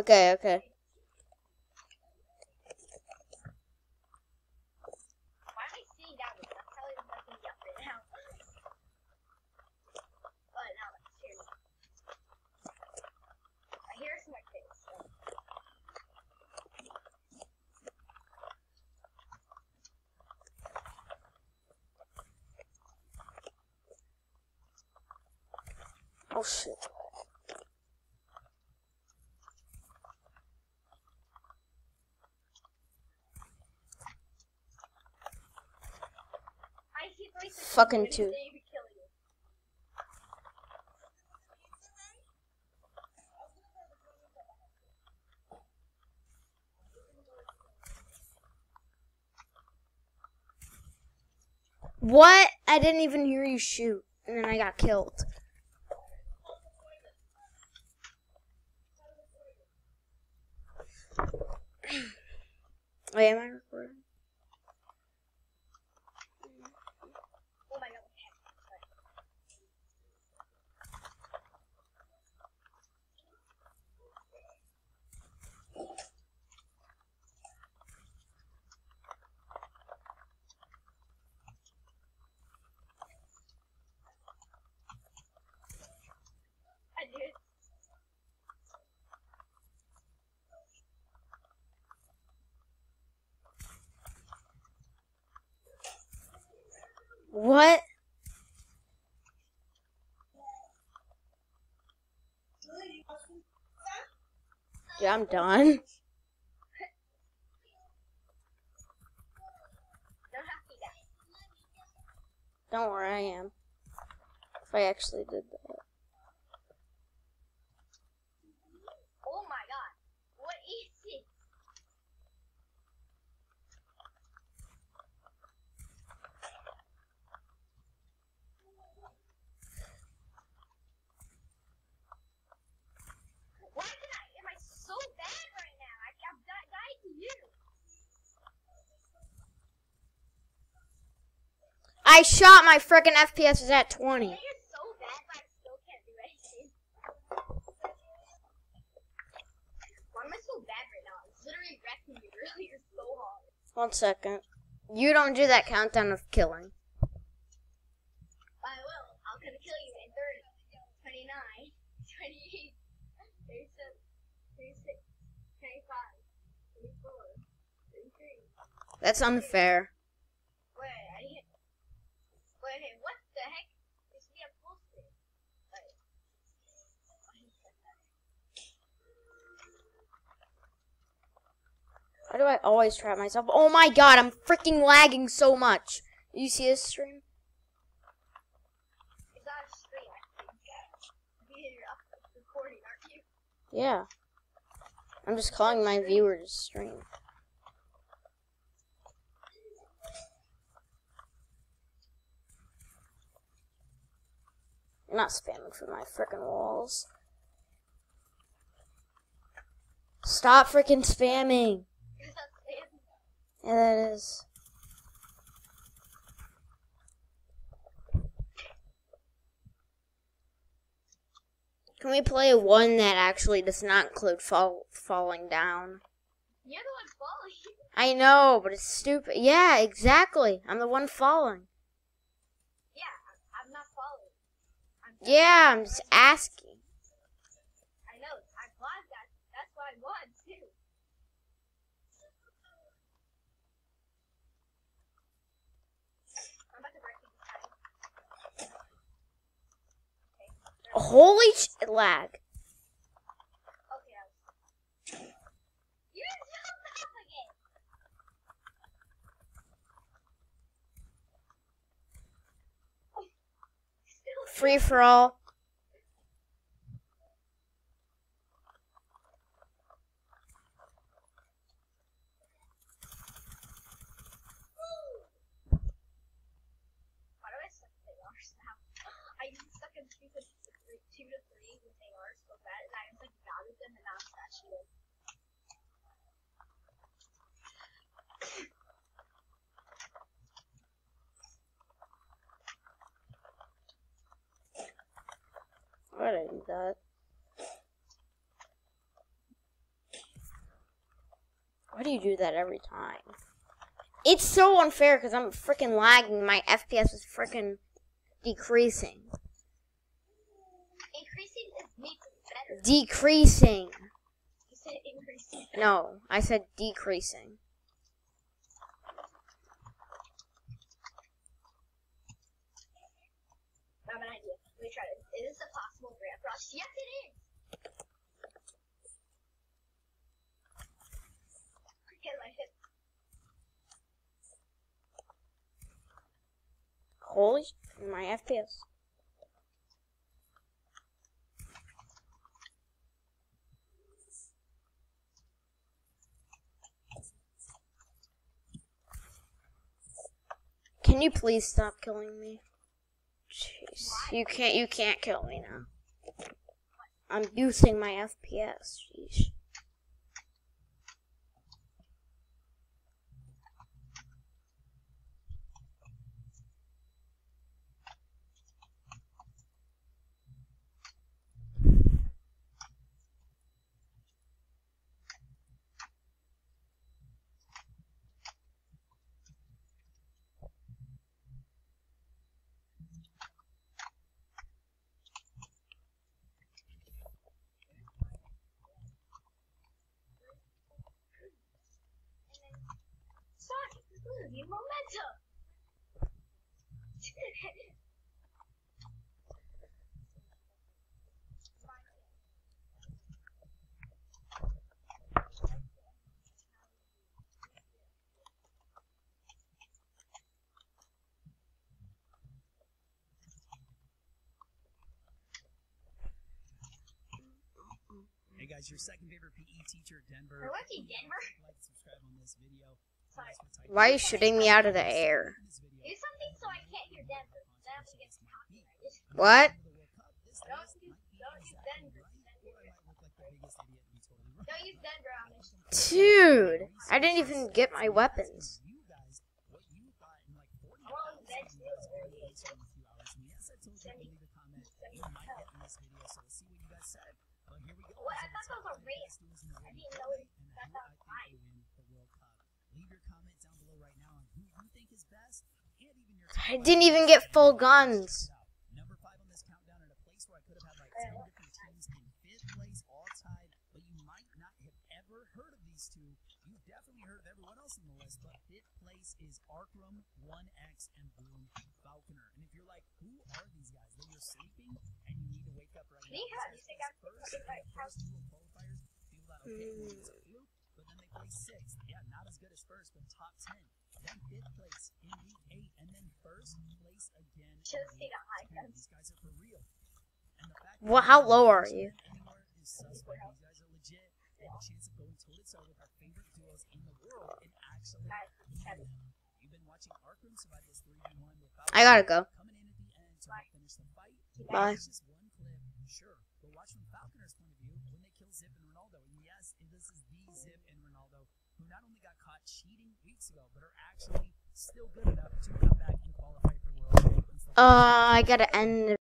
Okay, okay. Oh, Why am I sitting down? with you? I'm telling them nothing yet right now. But now let's hear me. I hear some like this. So. Oh shit. I hit three sixes Fucking two. What? I didn't even hear you shoot, and then I got killed. Wait, am I recording? What? Yeah, I'm done. Don't worry, I am. If I actually did that. Oh my god. What is it? Why can I? Am I so bad right now? I, I've di- died to you. I shot my frickin' FPS is at 20. You're so bad, but I still can't do anything. Why am I so bad right now? Literally wrecking me earlier so hard. One second. You don't do that countdown of killing. I will. I'm gonna kill you in 30, 29, 28, 37, 36, 25, 24, 33. That's unfair. Wait, I didn't. Wait, hey, what the heck? This be a full screen. Wait. Why do I always trap myself? Oh my god, I'm freaking lagging so much. You see this stream? It's not a screen, I think. You're up recording, aren't you? Yeah. I'm just calling my viewers stream. I'm not spamming for my frickin' walls. Stop frickin' spamming. Yeah, that is. Can we play one that actually does not include fall, falling down? You're the one falling. I know, but it's stupid. Yeah, exactly. I'm the one falling. Yeah, I'm, I'm not falling. I'm Yeah, I'm just asking. I know. I'm glad that. That's why I won too. I'm about to break this time. Holy sh- lag. Free for all. Why do I suck at ARs now? I used to suck at stupid three, two to three with ARs so bad, and I was like bad at them, and now I'm actually good. I do that? Why do you do that every time? It's so unfair because I'm freaking lagging. My FPS is freaking decreasing. Increasing is makes it better. Decreasing. You said increasing. No, I said decreasing. I have an idea. Let me try this. Rush? Yes, it is. Holy, my FPS. Can you please stop killing me? Jeez, you can't. You can't kill me now. I'm boosting my FPS. Jeez. Hey guys, your second favorite PE teacher, Denver. I went to Denver. Like, subscribe on this video. Why are you shooting me out of the air? Do something so I can't hear Denver. Then I'm gonna get copyrighted. What? Don't use, don't use Denver. Don't use Denver on this. Dude, I didn't even get my weapons. I didn't even get full in that, okay, well, it's a fluke, but then they play sixth. Yeah, not as good as first, but top 10. Then fifth place in week eight, and then first place again. stayed on high 10. These guys are for real. Well, how low are you? anywhere is suspect. These guys are legit. They have a chance of going toe to toe with our favorite duos in the world and actually Guys, beating them. You've been watching Arkham survive this 3v1 without I gotta go. fight. Bye. It's just one clip, sure. But watch from Falconer's point of view when they kill Zip and Ronaldo. And yes, this is the Zip and Ronaldo who not only got caught cheating weeks ago, but are actually still good enough to come back and qualify for World Cup. Uh, I gotta end